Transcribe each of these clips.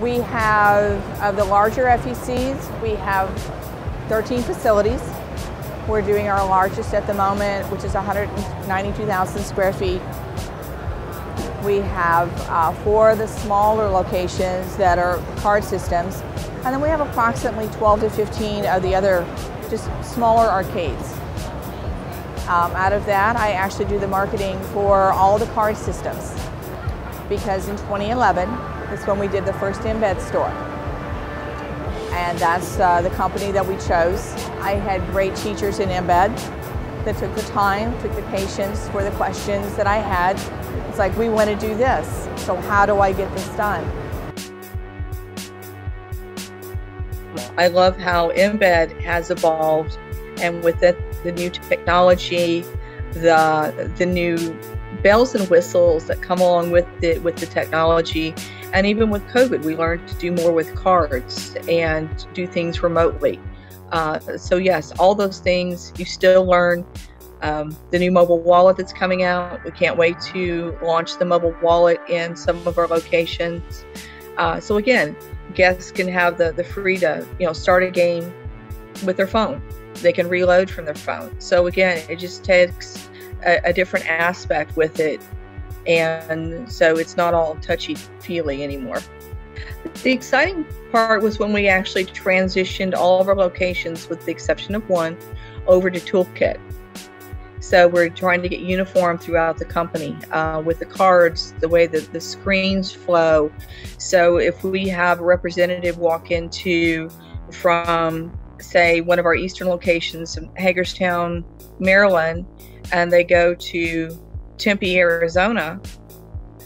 We have, of the larger FECs, we have 13 facilities. We're doing our largest at the moment, which is 192,000 square feet. We have uh, four of the smaller locations that are card systems, and then we have approximately 12 to 15 of the other just smaller arcades. Um, out of that, I actually do the marketing for all the card systems because in 2011 is when we did the first embed store. And that's uh, the company that we chose. I had great teachers in embed that took the time, took the patience for the questions that I had. It's like, we want to do this, so how do I get this done? I love how embed has evolved and with it, the new technology, the the new bells and whistles that come along with it with the technology. And even with covid we learned to do more with cards and do things remotely. Uh, so yes all those things you still learn um, the new mobile wallet that's coming out. We can't wait to launch the mobile wallet in some of our locations. Uh, so again guests can have the the free to you know start a game with their phone. They can reload from their phone. So again, it just takes a, a different aspect with it. And so it's not all touchy feely anymore. The exciting part was when we actually transitioned all of our locations, with the exception of one, over to Toolkit. So we're trying to get uniform throughout the company uh, with the cards, the way that the screens flow. So if we have a representative walk into from say, one of our eastern locations Hagerstown, Maryland, and they go to Tempe, Arizona,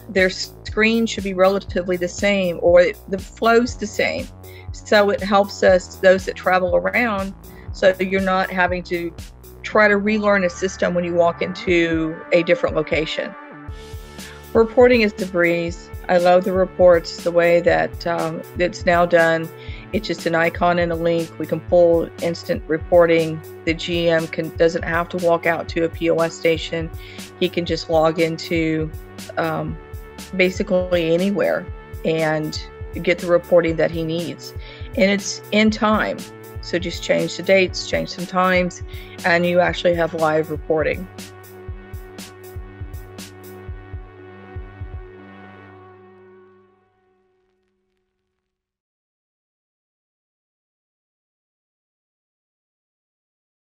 their screen should be relatively the same or the flow's the same. So it helps us, those that travel around, so you're not having to try to relearn a system when you walk into a different location. Reporting is the breeze. I love the reports, the way that um, it's now done. It's just an icon and a link. We can pull instant reporting. The GM can doesn't have to walk out to a POS station. He can just log into um, basically anywhere and get the reporting that he needs. And it's in time. So just change the dates, change some times, and you actually have live reporting.